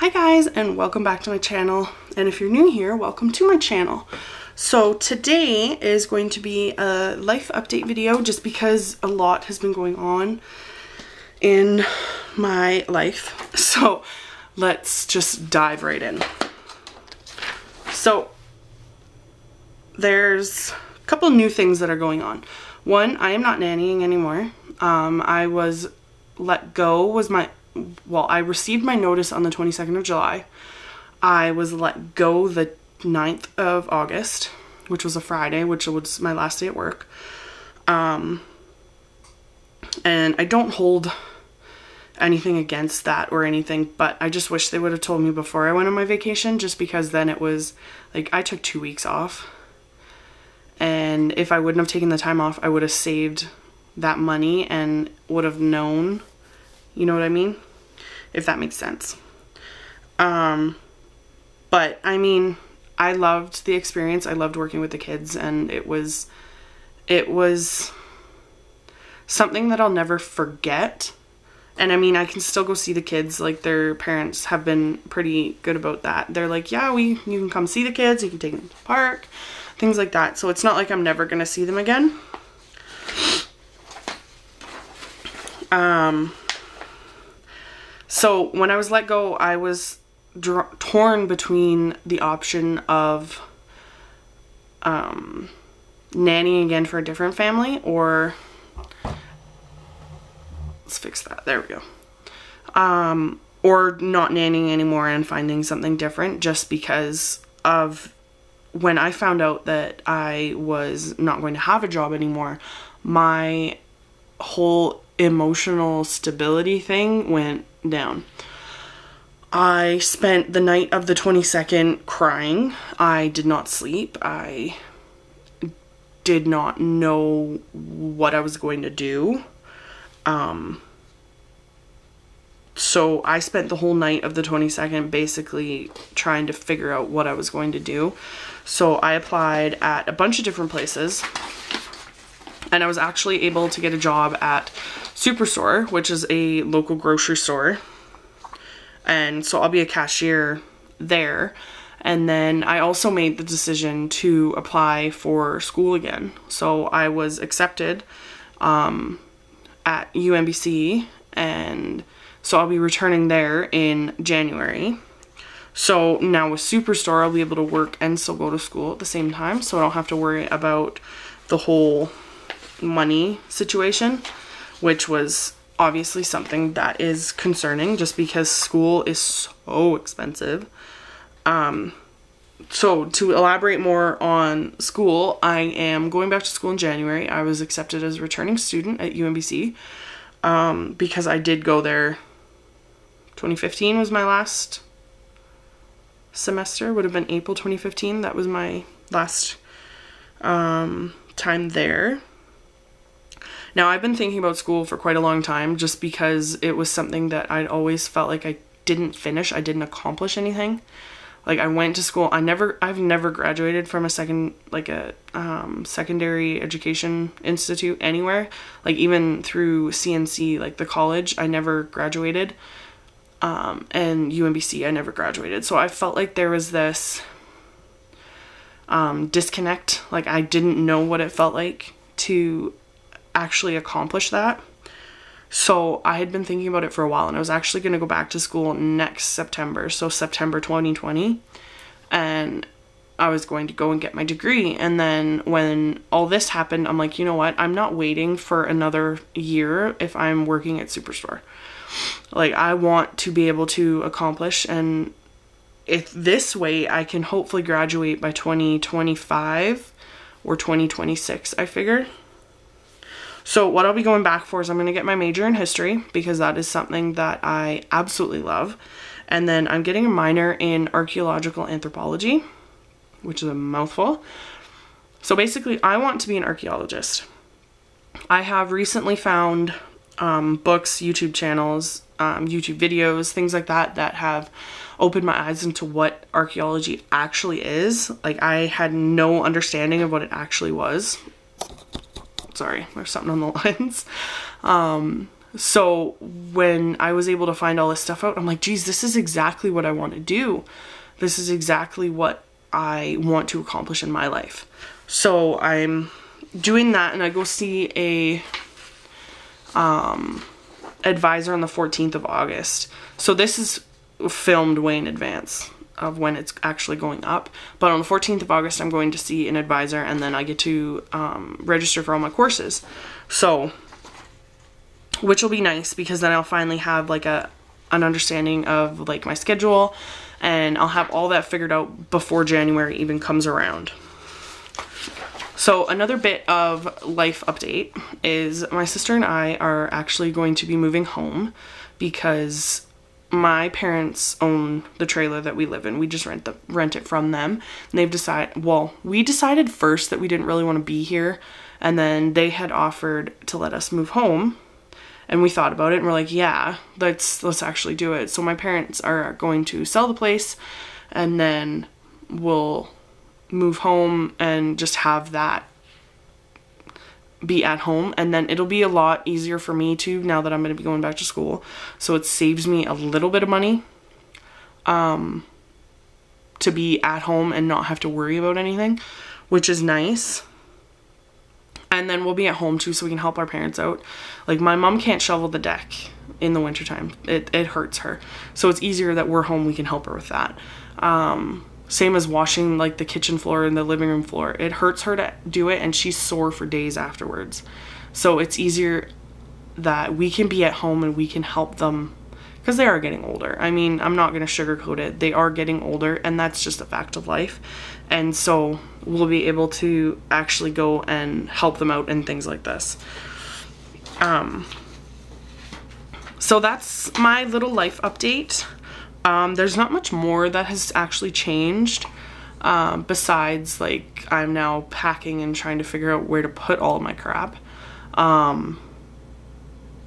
Hi guys and welcome back to my channel and if you're new here welcome to my channel. So today is going to be a life update video just because a lot has been going on in my life. So let's just dive right in. So there's a couple new things that are going on. One, I am not nannying anymore. Um, I was let go was my well, I received my notice on the 22nd of July. I was let go the 9th of August, which was a Friday, which was my last day at work. Um, and I don't hold anything against that or anything, but I just wish they would have told me before I went on my vacation just because then it was like I took two weeks off. And if I wouldn't have taken the time off, I would have saved that money and would have known, you know what I mean? If that makes sense. Um, but I mean, I loved the experience. I loved working with the kids, and it was, it was something that I'll never forget. And I mean, I can still go see the kids. Like their parents have been pretty good about that. They're like, yeah, we you can come see the kids. You can take them to the park, things like that. So it's not like I'm never gonna see them again. Um, so when I was let go, I was torn between the option of um, nannying again for a different family or let's fix that. There we go. Um, or not nannying anymore and finding something different just because of when I found out that I was not going to have a job anymore, my whole emotional stability thing went down. I spent the night of the 22nd crying. I did not sleep. I did not know what I was going to do. Um, so I spent the whole night of the 22nd basically trying to figure out what I was going to do. So I applied at a bunch of different places and I was actually able to get a job at Superstore, which is a local grocery store. And so I'll be a cashier there. And then I also made the decision to apply for school again. So I was accepted um, at UNBC, and so I'll be returning there in January. So now with Superstore, I'll be able to work and still go to school at the same time, so I don't have to worry about the whole money situation, which was obviously something that is concerning just because school is so expensive. Um, so to elaborate more on school, I am going back to school in January. I was accepted as a returning student at UNBC um, because I did go there. 2015 was my last semester. Would have been April 2015. That was my last um, time there. Now, I've been thinking about school for quite a long time just because it was something that I'd always felt like I didn't finish, I didn't accomplish anything. Like I went to school, I never I've never graduated from a second like a um, secondary education institute anywhere. Like even through CNC, like the college, I never graduated. Um, and UNBC, I never graduated. So I felt like there was this um, disconnect. Like I didn't know what it felt like to actually accomplish that. So I had been thinking about it for a while and I was actually going to go back to school next September, so September 2020. And I was going to go and get my degree. And then when all this happened, I'm like, you know what? I'm not waiting for another year if I'm working at Superstore. Like, I want to be able to accomplish, and if this way, I can hopefully graduate by 2025 or 2026, I figure. So what I'll be going back for is I'm going to get my major in history because that is something that I absolutely love. And then I'm getting a minor in archaeological anthropology, which is a mouthful. So basically, I want to be an archaeologist. I have recently found um, books, YouTube channels, um, YouTube videos, things like that that have opened my eyes into what archaeology actually is. Like, I had no understanding of what it actually was sorry, there's something on the lens. Um, so when I was able to find all this stuff out, I'm like, geez, this is exactly what I want to do. This is exactly what I want to accomplish in my life. So I'm doing that and I go see a um, advisor on the 14th of August. So this is filmed way in advance of when it's actually going up. But on the 14th of August, I'm going to see an advisor and then I get to um, register for all my courses. So, which will be nice because then I'll finally have like a an understanding of like my schedule and I'll have all that figured out before January even comes around. So another bit of life update is my sister and I are actually going to be moving home because my parents own the trailer that we live in. We just rent the rent it from them. And they've decided well, we decided first that we didn't really want to be here and then they had offered to let us move home. And we thought about it and we're like, yeah, let's let's actually do it. So my parents are going to sell the place and then we'll move home and just have that be at home and then it'll be a lot easier for me too now that I'm going to be going back to school. So it saves me a little bit of money um to be at home and not have to worry about anything, which is nice. And then we'll be at home too so we can help our parents out. Like my mom can't shovel the deck in the wintertime. It it hurts her. So it's easier that we're home we can help her with that. Um same as washing like the kitchen floor and the living room floor. It hurts her to do it and she's sore for days afterwards. So it's easier that we can be at home and we can help them because they are getting older. I mean, I'm not going to sugarcoat it. They are getting older and that's just a fact of life. And so we'll be able to actually go and help them out in things like this. Um so that's my little life update. Um, there's not much more that has actually changed um, besides like I'm now packing and trying to figure out where to put all my crap. Um,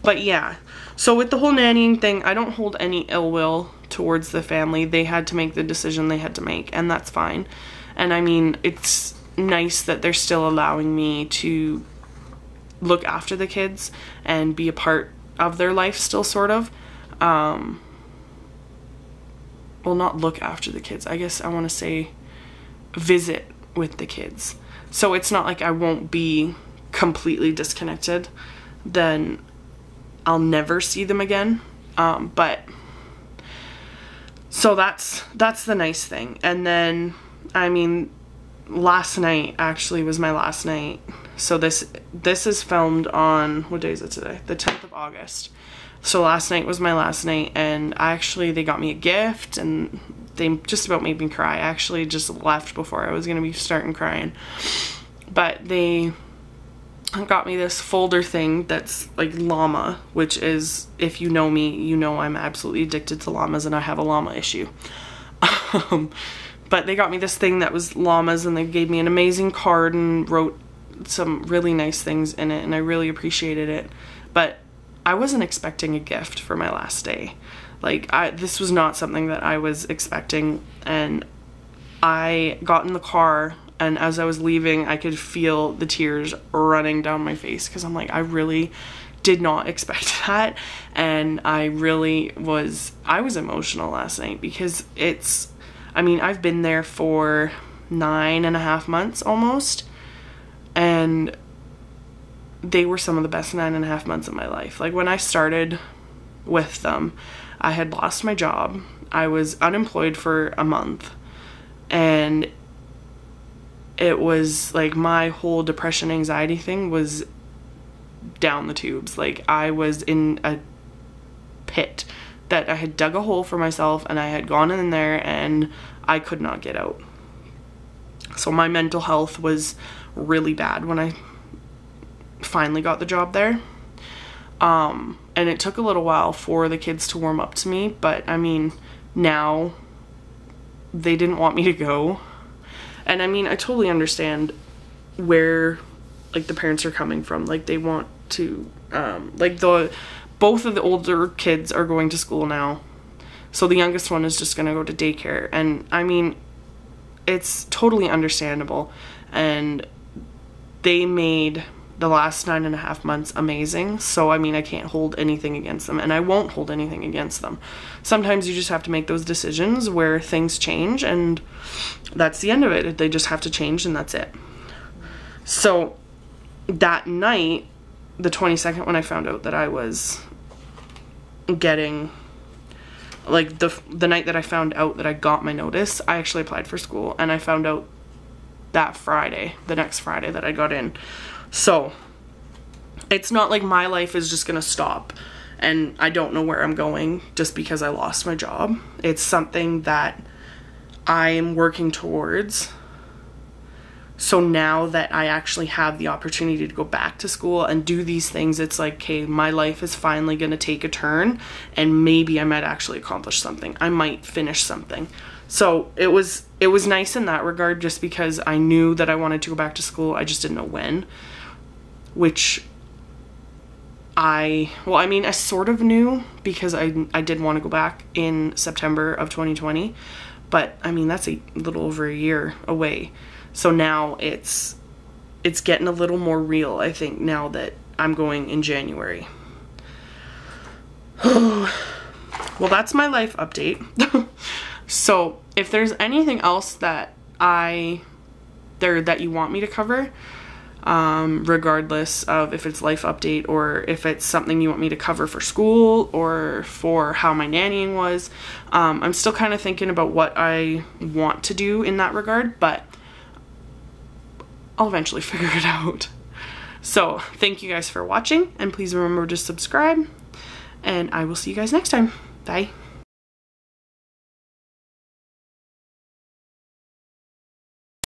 but yeah, so with the whole nannying thing, I don't hold any ill will towards the family. They had to make the decision they had to make, and that's fine. And I mean, it's nice that they're still allowing me to look after the kids and be a part of their life still, sort of. Um, well not look after the kids. I guess i want to say visit with the kids. So it's not like i won't be completely disconnected then i'll never see them again. Um, but so that's that's the nice thing. And then i mean last night actually was my last night so this this is filmed on what day is it today the 10th of august so last night was my last night and actually they got me a gift and they just about made me cry. I actually just left before I was going to be starting crying. But they got me this folder thing that's like llama, which is, if you know me, you know I'm absolutely addicted to llamas and I have a llama issue. Um, but they got me this thing that was llamas and they gave me an amazing card and wrote some really nice things in it and I really appreciated it. But I wasn't expecting a gift for my last day. Like I this was not something that I was expecting and I got in the car and as I was leaving I could feel the tears running down my face cuz I'm like I really did not expect that and I really was I was emotional last night because it's I mean I've been there for nine and a half months almost and they were some of the best nine and a half months of my life. Like when I started with them, I had lost my job. I was unemployed for a month. And it was like my whole depression anxiety thing was down the tubes. Like I was in a pit that I had dug a hole for myself and I had gone in there and I could not get out. So my mental health was really bad when I finally got the job there. Um, and it took a little while for the kids to warm up to me, but I mean, now they didn't want me to go. And I mean, I totally understand where like the parents are coming from. Like they want to um like the both of the older kids are going to school now. So the youngest one is just going to go to daycare and I mean, it's totally understandable and they made the last nine and a half months amazing. So, I mean, I can't hold anything against them and I won't hold anything against them. Sometimes you just have to make those decisions where things change and that's the end of it. They just have to change and that's it. So, that night, the 22nd, when I found out that I was getting like the the night that I found out that I got my notice, I actually applied for school and I found out that Friday, the next Friday that I got in. So, it's not like my life is just to stop and I don't know where I'm going just because I lost my job. It's something that I am working towards. So now that I actually have the opportunity to go back to school and do these things, it's like, okay, my life is finally to take a turn and maybe I might actually accomplish something. I might finish something. So it was it was nice in that regard just because I knew that I wanted to go back to school. I just didn't know when. Which I well, I mean, I sort of knew because I I did want to go back in September of 2020, but I mean, that's a little over a year away. So now it's it's getting a little more real, I think, now that I'm going in January. well, that's my life update. So if there's anything else that I there that you want me to cover, um, regardless of if it's life update or if it's something you want me to cover for school or for how my nannying was. Um, I'm still kind of thinking about what I want to do in that regard, but I'll eventually figure it out. So, thank you guys for watching, and please remember to subscribe, and I will see you guys next time. Bye.